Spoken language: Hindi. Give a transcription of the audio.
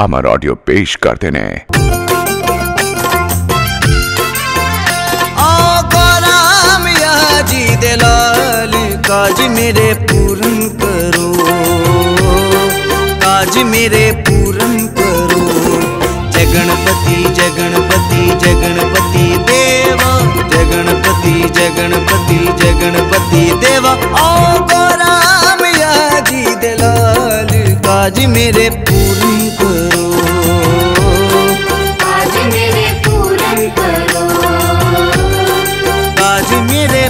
अमर ऑडियो पेश करते ने काज मेरे पूर्ण करो। काज मेरे पूर्ण करो। जगणपति जगणपति जगणपति देवा, जगणपति जगणपति जगणपति देवा। ओ आज मेरे पूर्ण करो। आज मेरे करो। आज मेरे